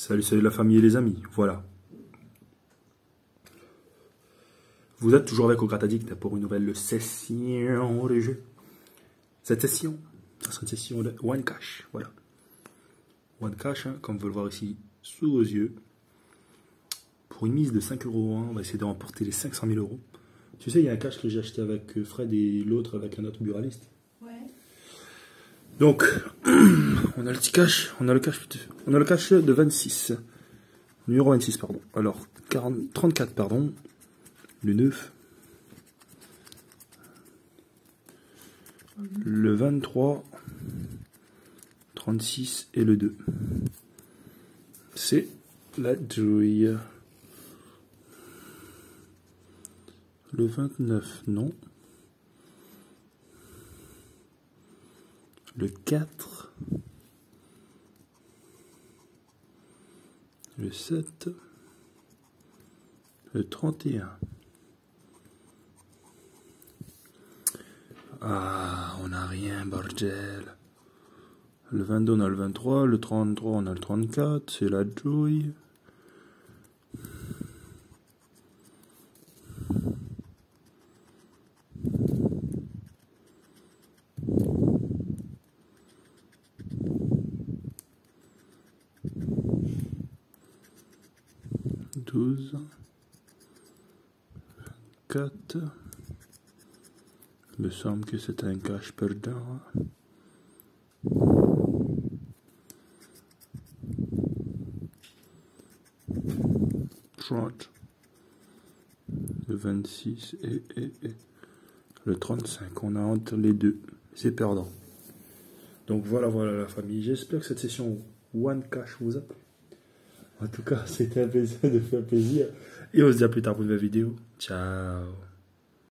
Salut, salut la famille et les amis, voilà. Vous êtes toujours avec Ocratadict pour une nouvelle session de jeu. Cette session, ça sera une session de One Cash, voilà. One Cash, hein, comme vous le voir ici sous vos yeux. Pour une mise de 5 euros, on va essayer de remporter les 500 000 euros. Tu sais, il y a un cash que j'ai acheté avec euh, Fred et l'autre avec un autre buraliste. Donc, on a le petit cash, on a le cash, on a le cash de 26. Numéro 26, pardon. Alors, 40, 34, pardon. Le 9. Le 23. 36 et le 2. C'est la douille. Le 29, non. Le 4. Le 7. Le 31. Ah, on n'a rien, bordel. Le 22, on a le 23. Le 33, on a le 34. C'est la douille. Douze, quatre. Il me semble que c'est un cache perdant. Trente. Le 26 et, et, et le 35. On a entre les deux. C'est perdant. Donc voilà, voilà la famille. J'espère que cette session One Cash vous a plu. En tout cas, c'était un plaisir de faire plaisir. Et on se dit à plus tard pour une nouvelle vidéo. Ciao